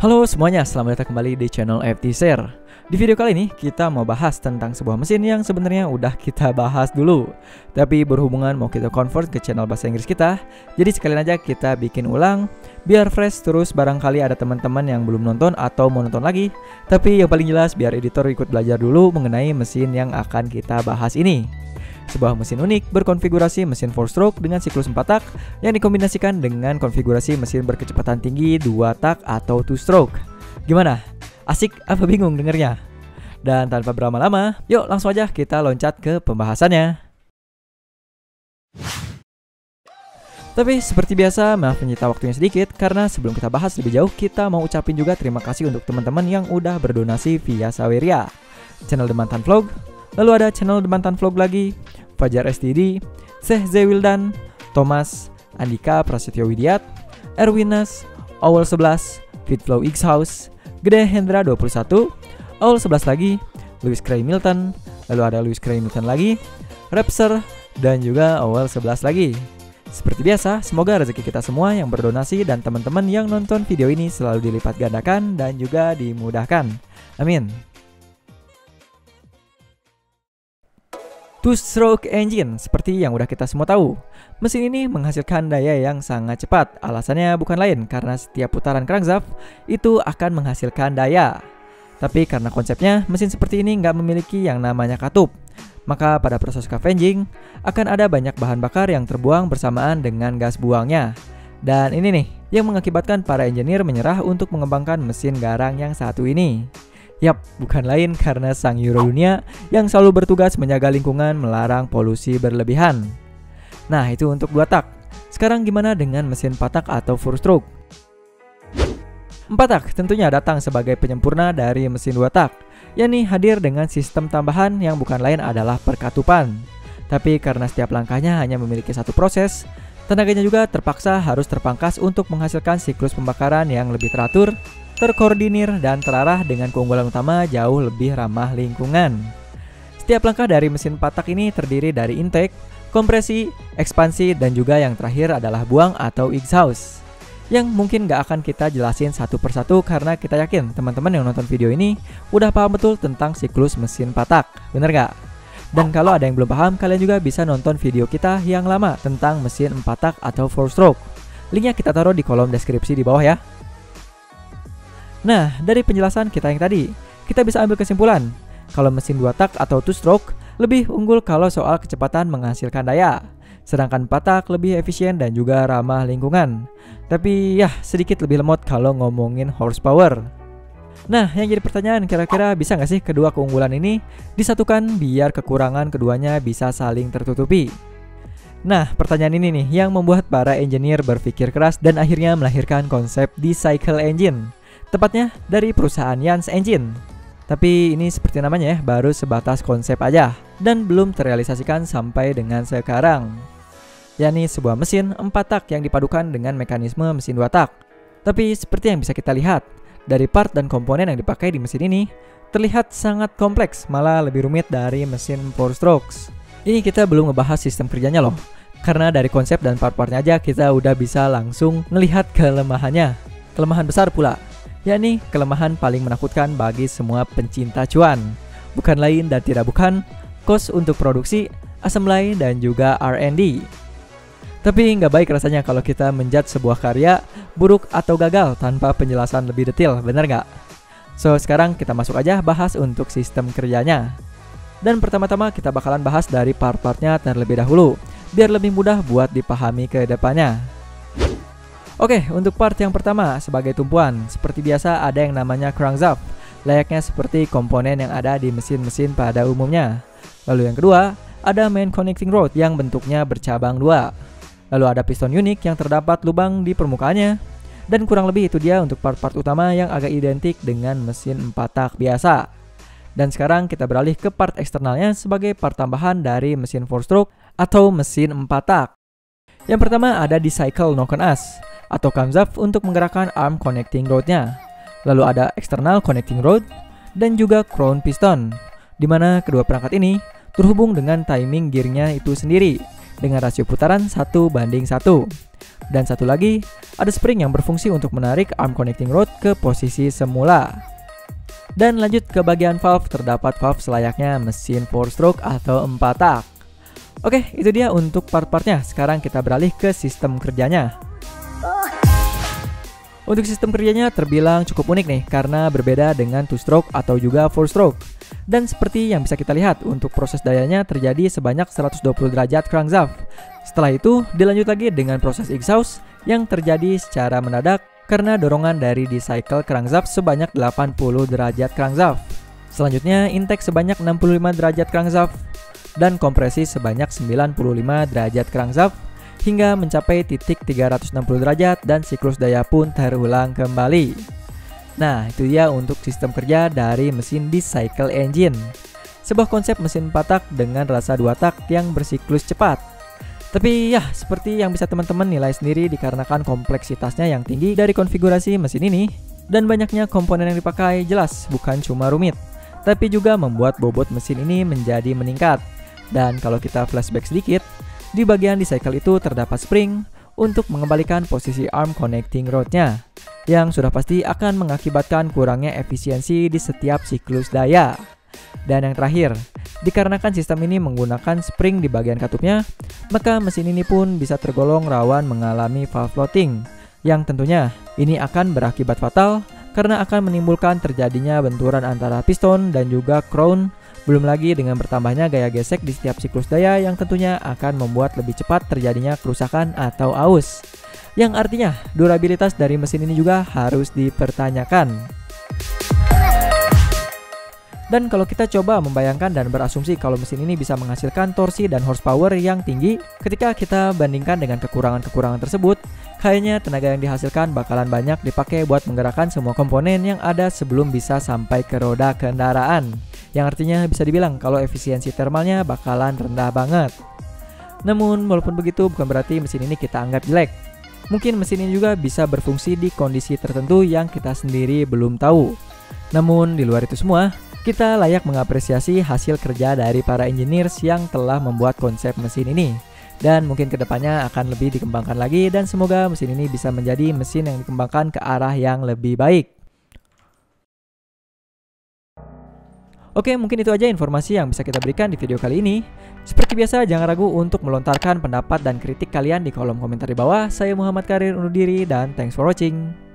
Halo semuanya, selamat datang kembali di channel FT Share. Di video kali ini kita mau bahas tentang sebuah mesin yang sebenarnya udah kita bahas dulu. Tapi berhubungan mau kita convert ke channel bahasa Inggris kita, jadi sekalian aja kita bikin ulang biar fresh terus barangkali ada teman-teman yang belum nonton atau mau nonton lagi. Tapi yang paling jelas biar editor ikut belajar dulu mengenai mesin yang akan kita bahas ini. Sebuah mesin unik berkonfigurasi mesin 4-stroke dengan siklus 4 tak yang dikombinasikan dengan konfigurasi mesin berkecepatan tinggi 2 tak atau 2-stroke. Gimana? Asik apa bingung dengernya? Dan tanpa berlama-lama, yuk langsung aja kita loncat ke pembahasannya. Tapi seperti biasa, maaf menyita waktunya sedikit karena sebelum kita bahas lebih jauh, kita mau ucapin juga terima kasih untuk teman-teman yang udah berdonasi via Saweria, channel Demantan Vlog, lalu ada channel Demantan Vlog lagi, Fajar STD, Seh Zewildan, Thomas, Andika Prasetyo Widiat, Erwinas, Awal 11, Fitflow X House, Gede Hendra 21, Awal 11 lagi, Louis Cray Milton, lalu ada Louis Cray Milton lagi, Rapser, dan juga Awal 11 lagi. Seperti biasa, semoga rezeki kita semua yang berdonasi dan teman-teman yang nonton video ini selalu dilipat gandakan dan juga dimudahkan. Amin. Two-stroke engine, seperti yang udah kita semua tahu. Mesin ini menghasilkan daya yang sangat cepat. Alasannya bukan lain karena setiap putaran crankshaft itu akan menghasilkan daya. Tapi karena konsepnya, mesin seperti ini nggak memiliki yang namanya katup. Maka pada proses scavenging, akan ada banyak bahan bakar yang terbuang bersamaan dengan gas buangnya. Dan ini nih, yang mengakibatkan para engineer menyerah untuk mengembangkan mesin garang yang satu ini. Yap, bukan lain karena sang Euro dunia yang selalu bertugas menjaga lingkungan melarang polusi berlebihan. Nah, itu untuk dua tak. Sekarang gimana dengan mesin patak atau four stroke? Empat tak tentunya datang sebagai penyempurna dari mesin dua tak, yakni hadir dengan sistem tambahan yang bukan lain adalah perkatupan. Tapi karena setiap langkahnya hanya memiliki satu proses, tenaganya juga terpaksa harus terpangkas untuk menghasilkan siklus pembakaran yang lebih teratur terkoordinir, dan terarah dengan keunggulan utama jauh lebih ramah lingkungan. Setiap langkah dari mesin patak ini terdiri dari intake, kompresi, ekspansi, dan juga yang terakhir adalah buang atau exhaust. Yang mungkin gak akan kita jelasin satu persatu karena kita yakin teman-teman yang nonton video ini udah paham betul tentang siklus mesin patak, bener gak? Dan kalau ada yang belum paham, kalian juga bisa nonton video kita yang lama tentang mesin 4 tak atau 4 stroke. Linknya kita taruh di kolom deskripsi di bawah ya. Nah, dari penjelasan kita yang tadi, kita bisa ambil kesimpulan kalau mesin 2 tak atau two stroke lebih unggul kalau soal kecepatan menghasilkan daya. Sedangkan 4 tak lebih efisien dan juga ramah lingkungan. Tapi ya, sedikit lebih lemot kalau ngomongin horsepower. Nah, yang jadi pertanyaan kira-kira bisa nggak sih kedua keunggulan ini disatukan biar kekurangan keduanya bisa saling tertutupi? Nah, pertanyaan ini nih yang membuat para engineer berpikir keras dan akhirnya melahirkan konsep D-Cycle Engine Tepatnya dari perusahaan Yans Engine. Tapi ini seperti namanya ya, baru sebatas konsep aja dan belum terrealisasikan sampai dengan sekarang. yakni sebuah mesin 4 tak yang dipadukan dengan mekanisme mesin 2 tak. Tapi seperti yang bisa kita lihat, dari part dan komponen yang dipakai di mesin ini terlihat sangat kompleks, malah lebih rumit dari mesin 4 strokes. Ini kita belum ngebahas sistem kerjanya loh, karena dari konsep dan part-partnya aja kita udah bisa langsung melihat kelemahannya. Kelemahan besar pula, yakni kelemahan paling menakutkan bagi semua pencinta cuan. Bukan lain dan tidak bukan kos untuk produksi, assembly, dan juga R&D. Tapi nggak baik rasanya kalau kita menjat sebuah karya buruk atau gagal tanpa penjelasan lebih detail, bener nggak? So, sekarang kita masuk aja bahas untuk sistem kerjanya. Dan pertama-tama kita bakalan bahas dari part-partnya terlebih dahulu, biar lebih mudah buat dipahami ke depannya. Oke, untuk part yang pertama sebagai tumpuan, seperti biasa ada yang namanya crankshaft, layaknya seperti komponen yang ada di mesin-mesin pada umumnya. Lalu yang kedua, ada main connecting rod yang bentuknya bercabang dua. Lalu ada piston unik yang terdapat lubang di permukaannya. Dan kurang lebih itu dia untuk part-part utama yang agak identik dengan mesin 4 tak biasa. Dan sekarang kita beralih ke part eksternalnya sebagai part tambahan dari mesin 4 stroke atau mesin 4 tak. Yang pertama ada di cycle knock on atau camshaft untuk menggerakkan arm connecting rodnya. Lalu ada external connecting rod dan juga crown piston, di mana kedua perangkat ini terhubung dengan timing gearnya itu sendiri dengan rasio putaran 1 banding 1. Dan satu lagi, ada spring yang berfungsi untuk menarik arm connecting rod ke posisi semula. Dan lanjut ke bagian valve, terdapat valve selayaknya mesin 4 stroke atau 4 tak. Oke, itu dia untuk part-partnya. Sekarang kita beralih ke sistem kerjanya. Untuk sistem kerjanya terbilang cukup unik nih karena berbeda dengan two stroke atau juga four stroke. Dan seperti yang bisa kita lihat, untuk proses dayanya terjadi sebanyak 120 derajat crankshaft. Setelah itu, dilanjut lagi dengan proses exhaust yang terjadi secara mendadak karena dorongan dari di-cycle crankshaft sebanyak 80 derajat crankshaft. Selanjutnya, intake sebanyak 65 derajat crankshaft dan kompresi sebanyak 95 derajat crankshaft hingga mencapai titik 360 derajat dan siklus daya pun terulang kembali. Nah, itu dia untuk sistem kerja dari mesin di cycle engine. Sebuah konsep mesin patak dengan rasa dua tak yang bersiklus cepat. Tapi ya, seperti yang bisa teman-teman nilai sendiri dikarenakan kompleksitasnya yang tinggi dari konfigurasi mesin ini dan banyaknya komponen yang dipakai jelas bukan cuma rumit, tapi juga membuat bobot mesin ini menjadi meningkat. Dan kalau kita flashback sedikit, di bagian di cycle itu terdapat spring untuk mengembalikan posisi arm connecting rodnya yang sudah pasti akan mengakibatkan kurangnya efisiensi di setiap siklus daya. Dan yang terakhir, dikarenakan sistem ini menggunakan spring di bagian katupnya, maka mesin ini pun bisa tergolong rawan mengalami valve floating, yang tentunya ini akan berakibat fatal karena akan menimbulkan terjadinya benturan antara piston dan juga crown belum lagi dengan bertambahnya gaya gesek di setiap siklus daya yang tentunya akan membuat lebih cepat terjadinya kerusakan atau aus. Yang artinya durabilitas dari mesin ini juga harus dipertanyakan. Dan kalau kita coba membayangkan dan berasumsi kalau mesin ini bisa menghasilkan torsi dan horsepower yang tinggi, ketika kita bandingkan dengan kekurangan-kekurangan tersebut, kayaknya tenaga yang dihasilkan bakalan banyak dipakai buat menggerakkan semua komponen yang ada sebelum bisa sampai ke roda kendaraan. Yang artinya bisa dibilang kalau efisiensi thermalnya bakalan rendah banget. Namun walaupun begitu bukan berarti mesin ini kita anggap jelek. Mungkin mesin ini juga bisa berfungsi di kondisi tertentu yang kita sendiri belum tahu. Namun di luar itu semua, kita layak mengapresiasi hasil kerja dari para engineers yang telah membuat konsep mesin ini. Dan mungkin ke depannya akan lebih dikembangkan lagi dan semoga mesin ini bisa menjadi mesin yang dikembangkan ke arah yang lebih baik. Oke, mungkin itu aja informasi yang bisa kita berikan di video kali ini. Seperti biasa, jangan ragu untuk melontarkan pendapat dan kritik kalian di kolom komentar di bawah. Saya Muhammad Karir undur diri dan thanks for watching.